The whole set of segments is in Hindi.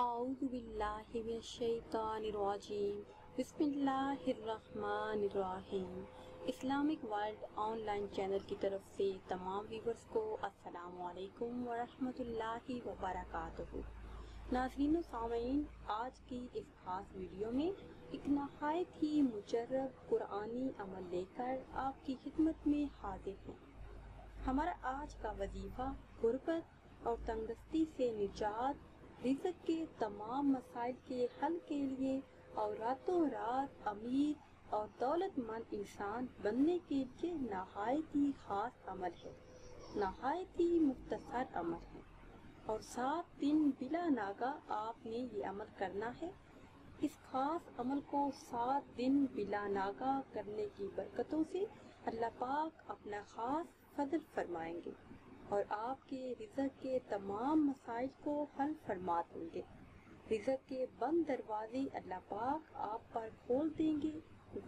आउज़बिल्लाहिमिनश्शैतानिर्रजीम बिस्मिल्लाहिर्रहमानिर्रहीम इस्लामिक वर्ल्ड ऑनलाइन चैनल की तरफ़ से तमाम व्यूवर्स को अस्सलाम वालेकुम वरहमतुल्लाहि वबरकातुहू नाजरीन सामीन, आज की इस खास वीडियो में एक नहायत ही मुजरब कुरानी अमल लेकर आपकी खिदमत में हाजिर हैं। हमारा आज का वजीफा गुर्बत और तंगदस्ती से निजात रिजक के तमाम मसाइल के हल के लिए और रातों रात अमीर और दौलतमंद इंसान बनने के लिए नहायत ही खास अमल है। नहायत ही मुख्तसर अमल है। और सात दिन बिला नागा आपने ये अमल करना है। इस खास अमल को सात दिन बिला नागा करने की बरकतों से अल्लाह पाक अपना खास फजल फरमाएँगे। और आपके रिजक के तमाम मसाइल को हल फरमा देंगे। रिजक के बंद दरवाजे अल्लाह पाक आप पर खोल देंगे।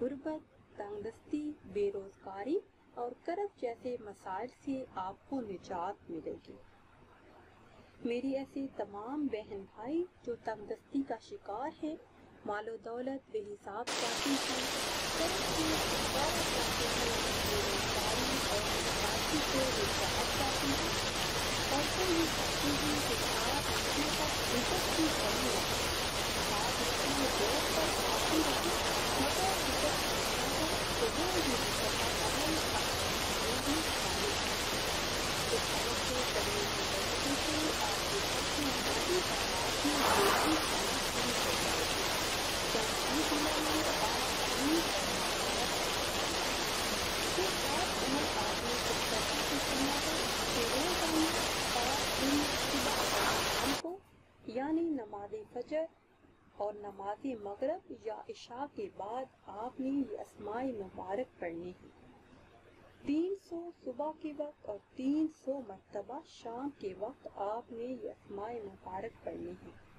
गुर्बत, तंगदस्ती, बेरोजगारी और कर्ज जैसे मसाइल से आपको निजात मिलेगी। मेरी ऐसे तमाम बहन भाई जो तंगदस्ती का शिकार है, मालो दौलत बेहिसाब चाहती हैं कर्ज की और से निजात चाहती हैं और फिर ये चाहती हैं कि आप अपने तक इज़्ज़त की कमी आप अपने ज़ोर पर आती रहे मगर इज़्ज़त तो वो भी इज़्ज़त का अमल था वो भी शामिल है इस अमल को करने की वजह से आपके घर की हमारी आवाज़ में बेटी आना शुरू हो जाएगी जब हम दुनिया में आप अपनी फिर आप अमल आपने कुछ करने की करना है कि रोज़ाना और दिन सुबह और शाम को यानी नमाज़ फजर और नमाज़ मगरब या इशा के बाद आपने ये असमाय मुबारक पढ़नी है। तीन सौ सुबह के वक्त और तीन सौ मरतबा शाम के वक्त आपने ये असमाई मुबारक पढ़नी है।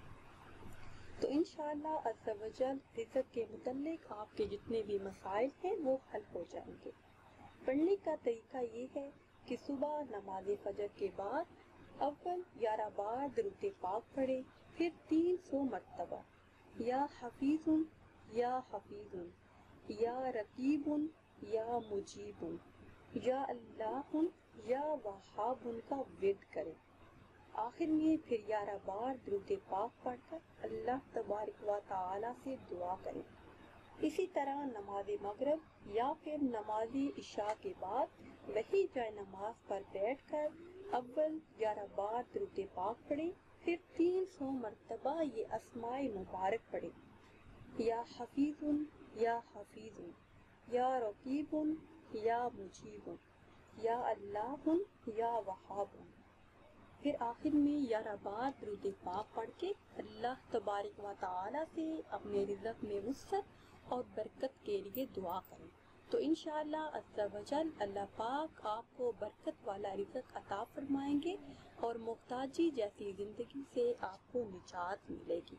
तो इन अज्जल रिजक के मुतलक आपके जितने भी मसाइल हैं, वो हल हो जाएँगे। पढ़ने का तरीका ये है कि सुबह नमाज़ फजर के बाद अव्वल ग्यारह बार दरुद पाक पढ़े, फिर तीन सौ मरतबा। या हफीजुन या हफीजुन। या रकीबुन, या मुजीबुन। या अल्लाह या वहाबुन का विद करें। आखिर में फिर ग्यारह बार दरुद पाक पढ़कर अल्लाह तबारक व से दुआ करें। इसी तरह नमाज़ मगरब या फिर नमाज़ इशा के बाद वही जाए नमाज़ पर बैठकर अव्वल ग्यारह बार दरुद पाक पढ़े, फिर तीन सौ मरतबा ये असमाय मुबारक पढ़े। या हफीजुन या हफीजुन, या रकीबुन, या मुजीबुन, या अल्लाहुन, या वहाबुन। फिर आखिर में ग्यारह बार दरुद पाक पढ़ के अल्लाह तबारक व ताला से अपने रिजक में वसत और बरकत के लिए दुआ करें। तो इन अज्जल अल्लाह पाक आपको बरकत वाला रिजक अता फरमाएँगे और मुख्ताजी जैसी ज़िंदगी से आपको निजात मिलेगी।